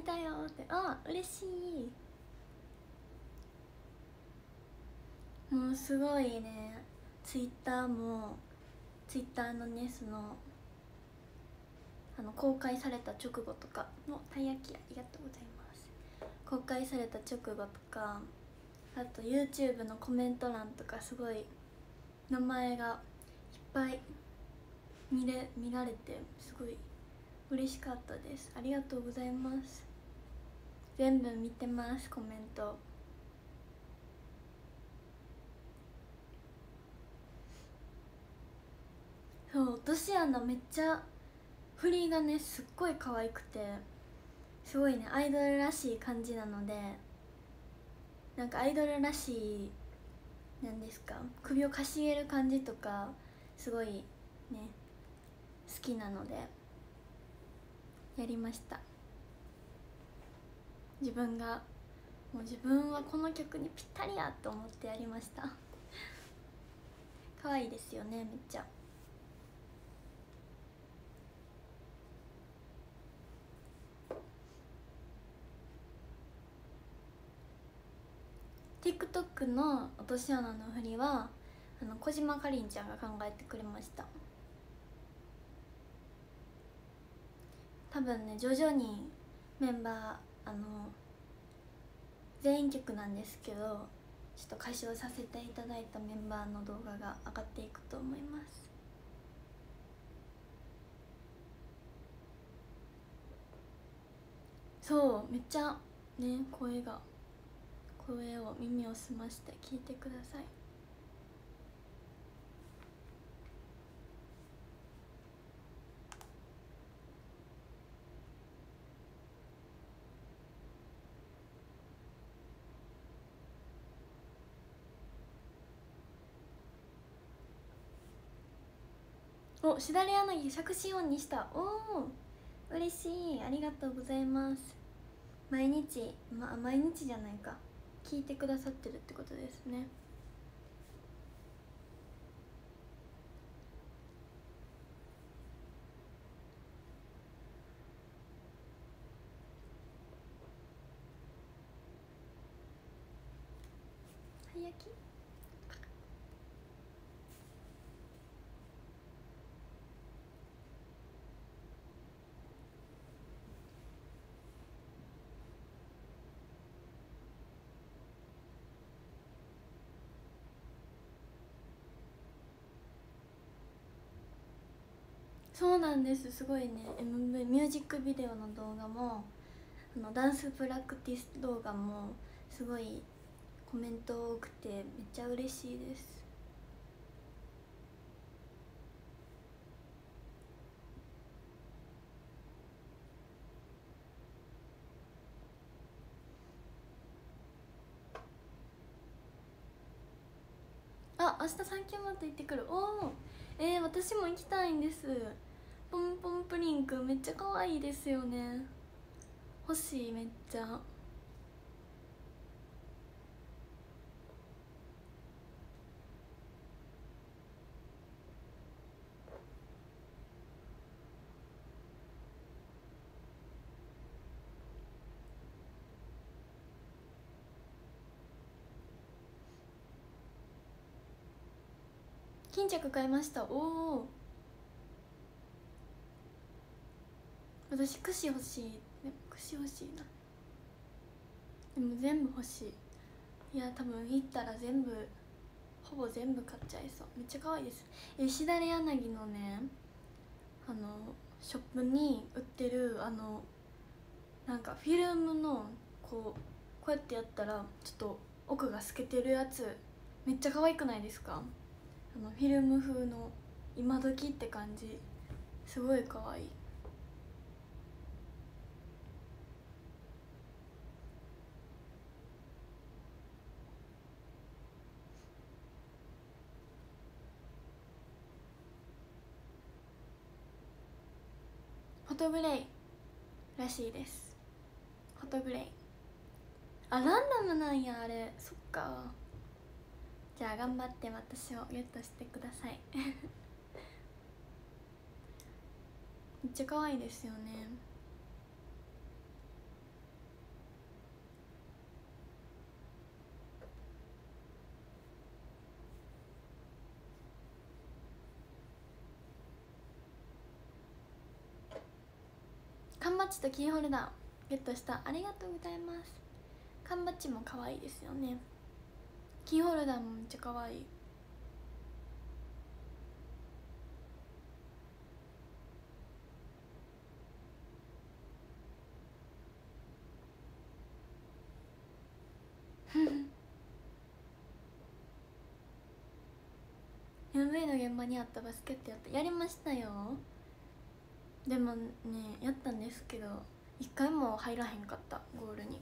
見たよって。あ嬉しい。もうすごいね。ツイッターもツイッターのねそのあの公開された直後とかのたい焼きありがとうございます。公開された直後とかあと YouTube のコメント欄とかすごい名前がいっぱい見れ見られてすごい嬉しかったです。ありがとうございます。全部見てますコメント。そう落とし穴めっちゃ振りがねすっごい可愛くてすごいねアイドルらしい感じなのでなんかアイドルらしいなんですか首をかしげる感じとかすごいね好きなのでやりました。自分がもう自分はこの曲にぴったりやと思ってやりました。可愛いですよねめっちゃ。TikTok の落とし穴の振りはあの小島かりんちゃんが考えてくれました。多分ね徐々にメンバーあの全員曲なんですけどちょっと歌唱させていただいたメンバーの動画が上がっていくと思います。そうめっちゃね声が声を耳を澄まして聞いてください。おしだれ柳着信音にした。おお嬉しい。ありがとうございます。毎日まあ毎日じゃないか。聞いてくださってるってことですねはい焼きそうなんです。すごいね。MV ミュージックビデオの動画もあのダンスプラクティス動画もすごいコメント多くてめっちゃ嬉しいです。あ明日サンキューマート行ってくる。おおえー、私も行きたいんです。ポンポンプリンクめっちゃ可愛いですよね。欲しいめっちゃ。巾着買いました。おお私串欲しい。ね串欲しいな。でも全部欲しい。いや多分行ったら全部ほぼ全部買っちゃいそう。めっちゃ可愛いです。石だれ柳のねあのショップに売ってるあのなんかフィルムのこうこうやってやったらちょっと奥が透けてるやつめっちゃ可愛くないですか？あのフィルム風の今時って感じ。すごい可愛い。トグレイらしいです。フォトグレイ。あランダムなんやあれ。そっか。じゃあ頑張って私をゲットしてください。めっちゃ可愛いですよね。バッジとキーホルダーゲットした。ありがとうございます。缶バッジも可愛いですよね。キーホルダーもめっちゃ可愛い。や MV の現場にあったバスケットやった。やりましたよ。でもねやったんですけど一回も入らへんかったゴールに。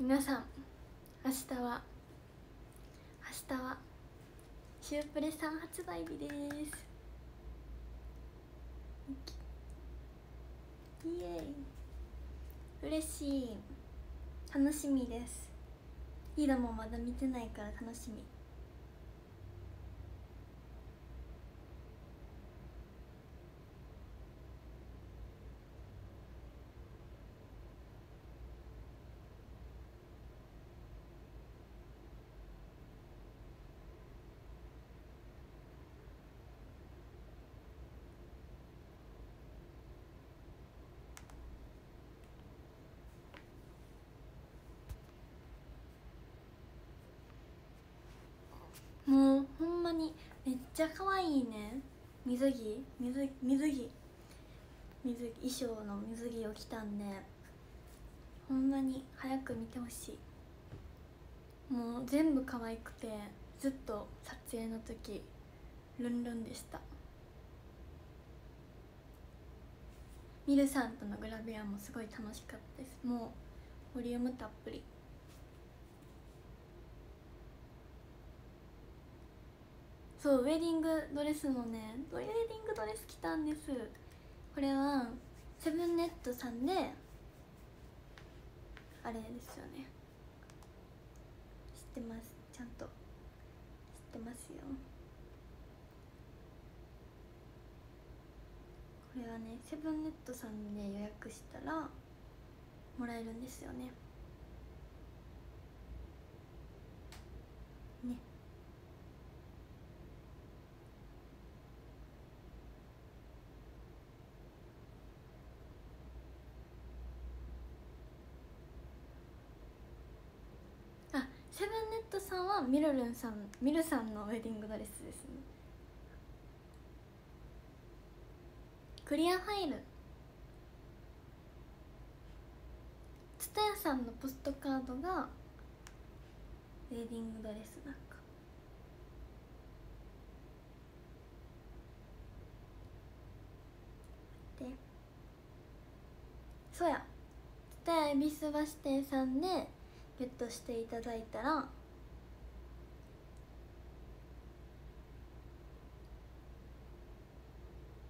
皆さん明日は明日はシュープレさん発売日です。イエーイ嬉しい。楽しみです。イラもまだ見てないから楽しみ。もうほんまにめっちゃ可愛いね水着？水水着。水着衣装の水着を着たんでほんまに早く見てほしい。もう全部可愛くてずっと撮影の時ルンルンでした。ミルさんとのグラビアもすごい楽しかったです。もうボリュームたっぷり。そうウェディングドレスのねウェディングドレス着たんです。これはセブンネットさんであれですよね。知ってます？ちゃんと。知ってますよ。これはねセブンネットさんで予約したらもらえるんですよねね。セブンネットさんはミルルンさんミルさんのウェディングドレスですね。クリアファイル。ツタヤさんのポストカードがウェディングドレスなんか。でそうや。ツタヤ恵比寿橋店さんでゲットしていただいたら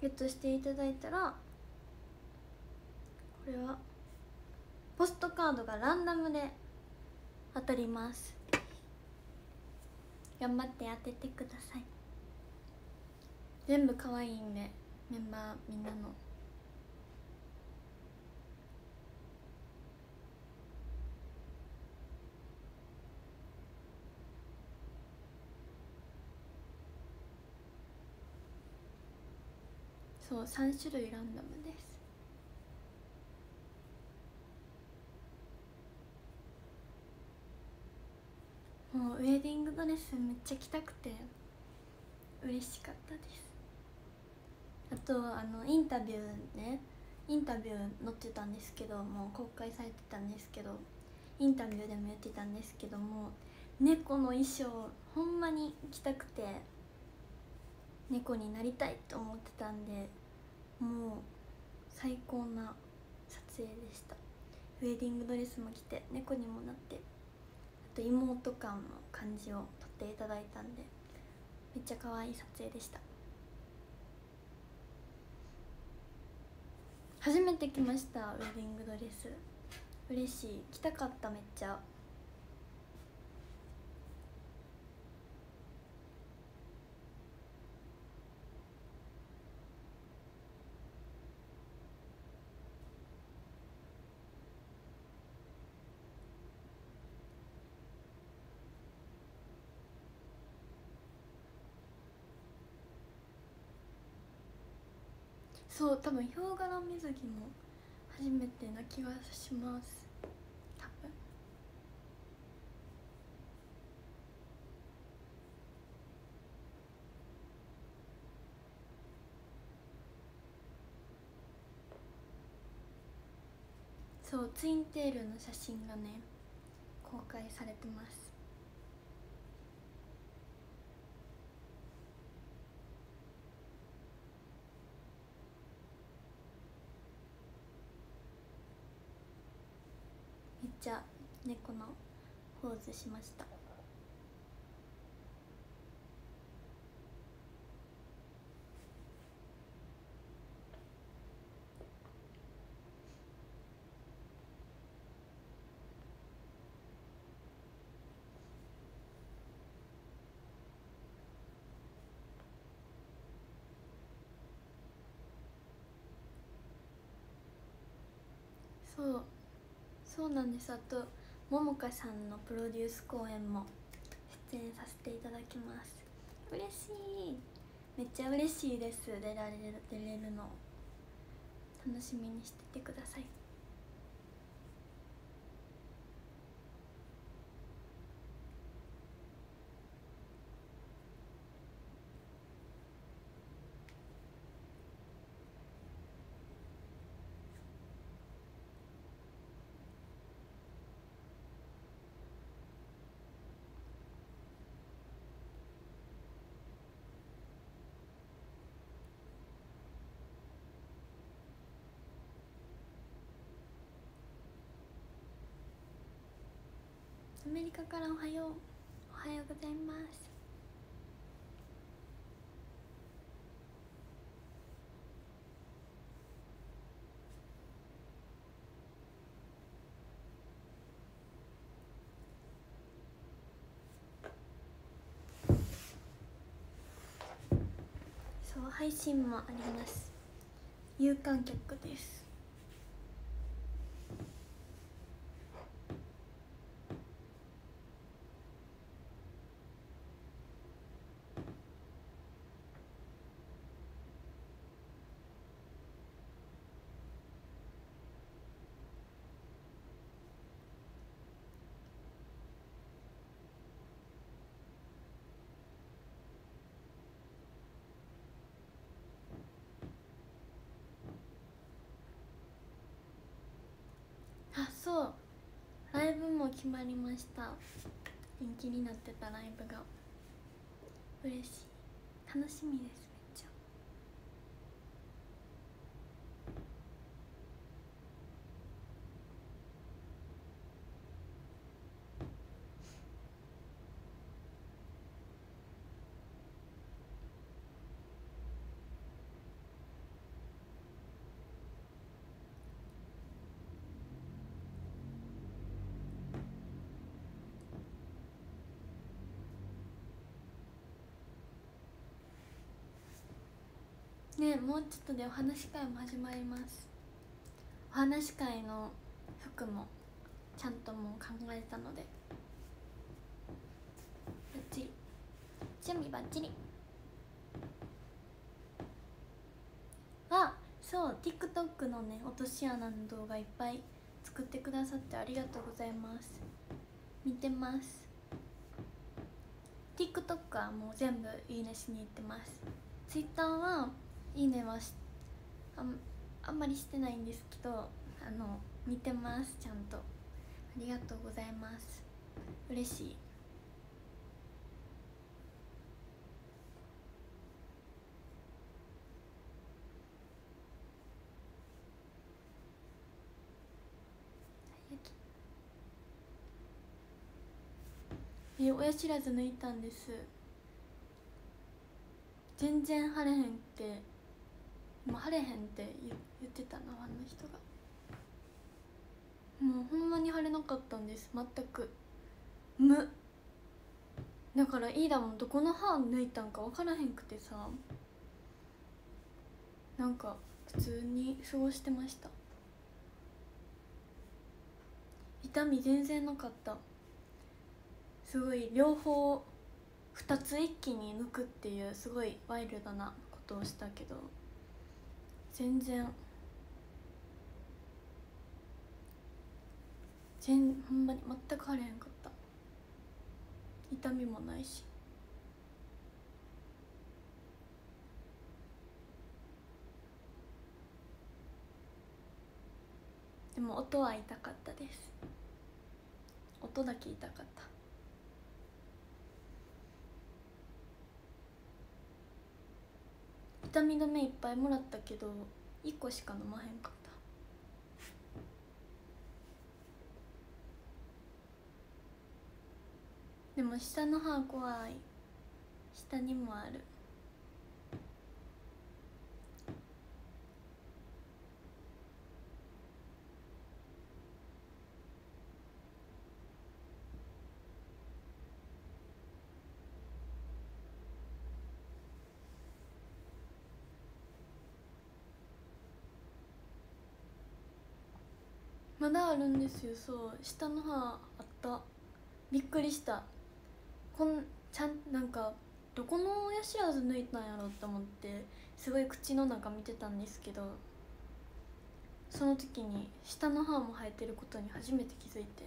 ゲットしていただいたらこれはポストカードがランダムで当たります。頑張って当ててください。全部可愛いんでメンバーみんなの。そう3種類ランダムです。もうウェディングドレスめっちゃ着たくて嬉しかったです。あとあのインタビューねインタビュー載ってたんですけどもう公開されてたんですけどインタビューでも言ってたんですけども猫の衣装ほんまに着たくて猫になりたいと思ってたんでもう最高な撮影でした。ウェディングドレスも着て猫にもなってあと妹感の感じを撮っていただいたんでめっちゃ可愛い撮影でした。初めて来ましたウェディングドレス。嬉しい。着たかっためっちゃ。そう多分ヒョウ柄水着も初めてな気がします。多分。そうツインテールの写真がね公開されてますめっちゃ猫のポーズしました。そう。そうなんです。あとももかさんのプロデュース公演も出演させていただきます。嬉しい。めっちゃ嬉しいです。出られる出れるの。楽しみにしててください。アメリカからおはよう。おはようございます。そう配信もあります。有観客です。あそう。ライブも決まりました。人気になってたライブが。嬉しい。楽しみですめっちゃねもうちょっとでお話し会も始まります。お話し会の服もちゃんともう考えたので。バッチリ。準備バッチリ。あそう TikTok のね落とし穴の動画いっぱい作ってくださってありがとうございます。見てます。TikTok はもう全部いいねしに行ってます。Twitter はいいねはしあんあんまりしてないんですけどあの見てますちゃんと。ありがとうございます。嬉しい。え親知らず抜いたんです。全然腫れへんって。もう腫れへんって言ってたなあの人が。もうほんまに腫れなかったんです。全く。無。だからイーダもんどこの歯抜いたんか分からへんくてさ。なんか普通に過ごしてました。痛み全然なかった。すごい両方2つ一気に抜くっていうすごいワイルドなことをしたけど。全然。全ほんまに全く腫れへんかった。痛みもないし。でも音は痛かったです。音だけ痛かった。痛み止めいっぱいもらったけど1個しか飲まへんかった。でも下の歯怖い。下にもある。まだあるんですよ。そう。下の歯あった。びっくりした。こんちゃんなんかどこの親知らず抜いたんやろって思ってすごい口の中見てたんですけどその時に下の歯も生えてることに初めて気づいて。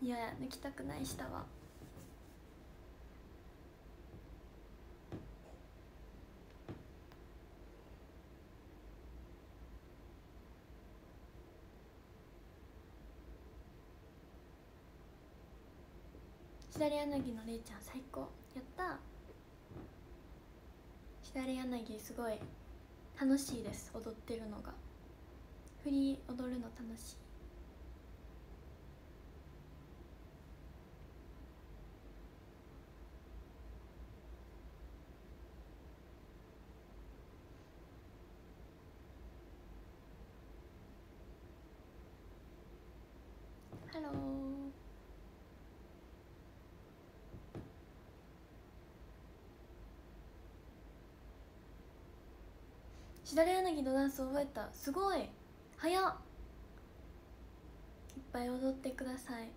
いや抜きたくない下は。左柳のれいちゃん最高。やった。左柳すごい楽しいです。踊ってるのが。振り踊るの楽しいハロー左柳のダンス覚えたすごい早っいっぱい踊ってください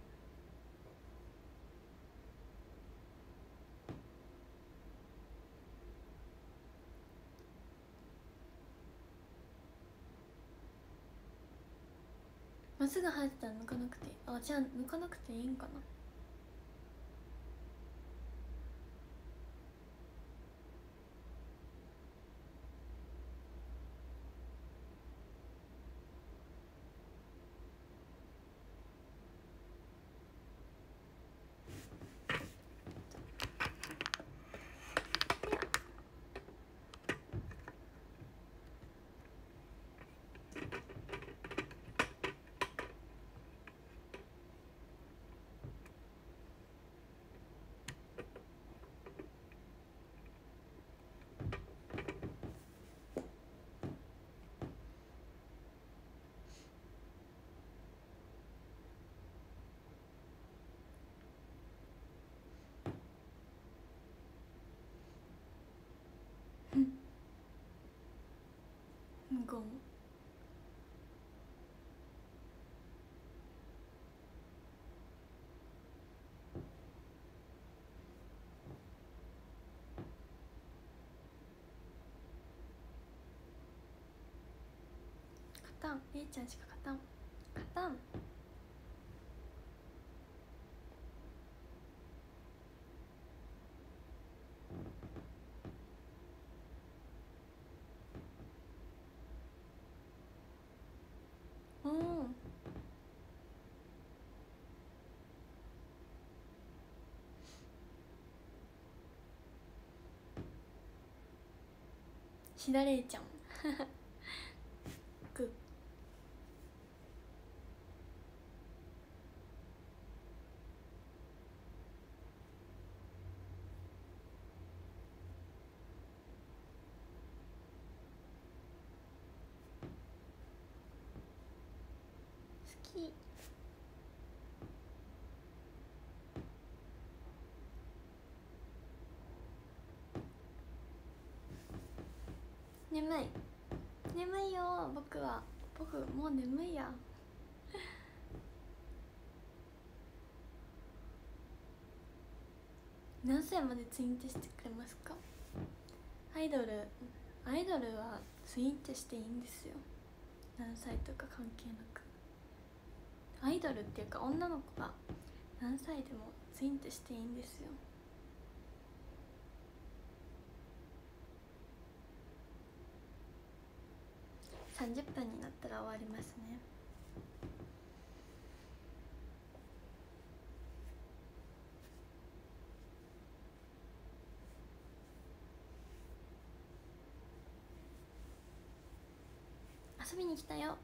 まっすぐ入ってたら抜かなくてあじゃあ抜かなくていいんかな功勝たん。れいちゃんしか勝たん勝たんうんしだれいちゃんグッ好き眠い。眠いよ僕は。僕もう眠いや。何歳までツインテしてくれますか？アイドルアイドルはツインってしていいんですよ。何歳とか関係なく。アイドルっていうか女の子が何歳でもツインってしていいんですよ。30分になったら終わりますね。遊びに来たよ。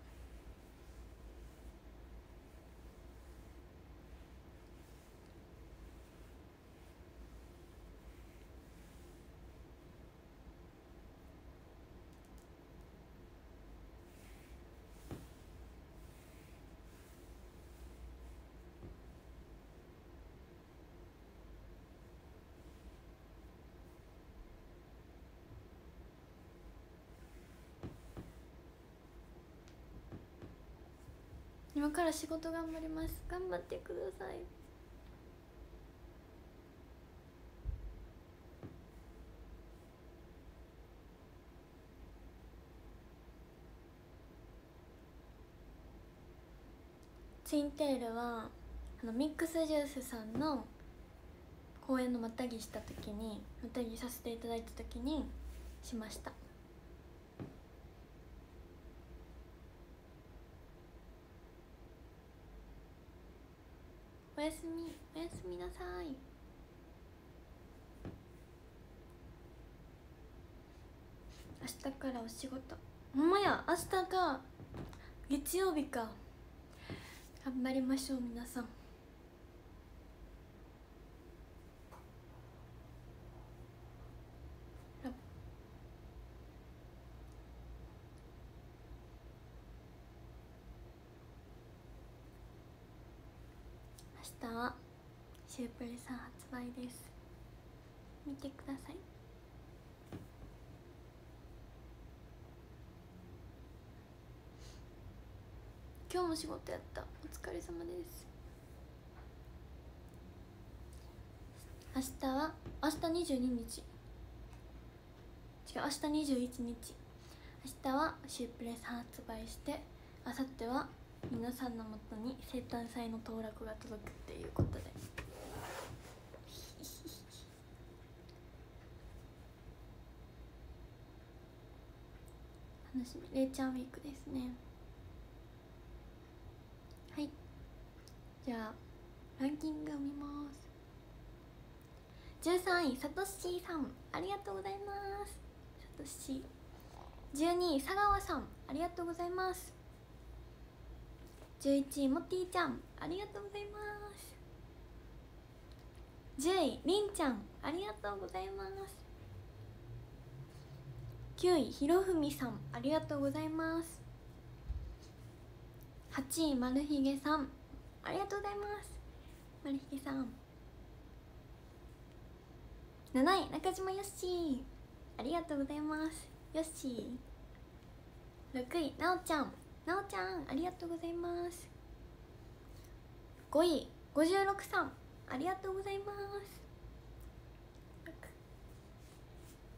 今から仕事頑張ります。頑張ってください。ツインテールはあのミックスジュースさんの公演のまたぎした時にまたぎさせていただいた時にしましたおやすみおやすみなさい。明日からお仕事。ほんまや明日が月曜日か。頑張りましょう皆さん。明日はシュープレさん発売です。見てください。今日も仕事やった。お疲れ様です。明日は明日22日。違う明日21日。明日はシュープレス発売して明後日は皆さんのもとに生誕祭の当落が届くっていうことで。楽しみれいちゃんウィークですね。はい。じゃあランキングを見ます。13位さとしさんありがとうございます。さとし12位佐川さんありがとうございます。11位もティちゃんありがとうございます。10位りんちゃんありがとうございます。9位ひろふみさんありがとうございます。8位まるひげさんありがとうございます。まるひげさん。7位中島よっしーありがとうございます。よっしー。6位なおちゃんなおちゃんありがとうございます。5位56さんありがとうございます。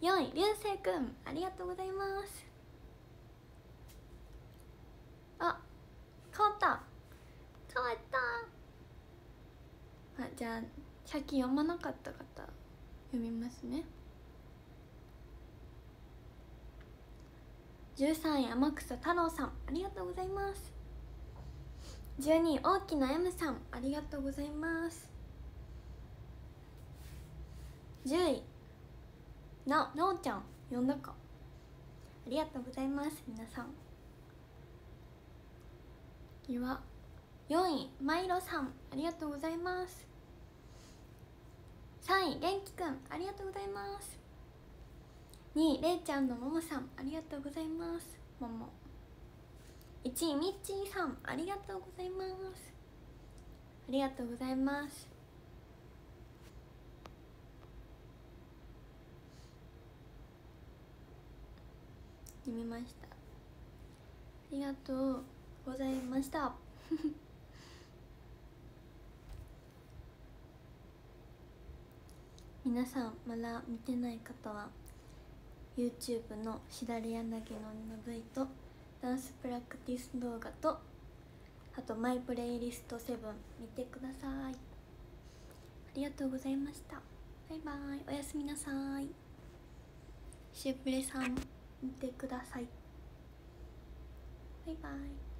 4位りゅうせいくんありがとうございます。あ変わった。変わった。あじゃあさっき読まなかった方読みますね。13位天草太郎さんありがとうございます。12位大きな M さんありがとうございます。10位ななおちゃん呼んだか。ありがとうございます皆さん。次は4位まいろさんありがとうございます。3位元気くんありがとうございます。2位れいちゃんのももさんありがとうございます。もも。1位みっちーさんありがとうございます。ありがとうございます。読みました。ありがとうございました。皆さんまだ見てない方は YouTube のしだれ柳のの V とダンスプラクティス動画とあとマイプレイリスト7見てください。ありがとうございました。バイバイ。おやすみなさい。シュプレさん。見てください。バイバイ。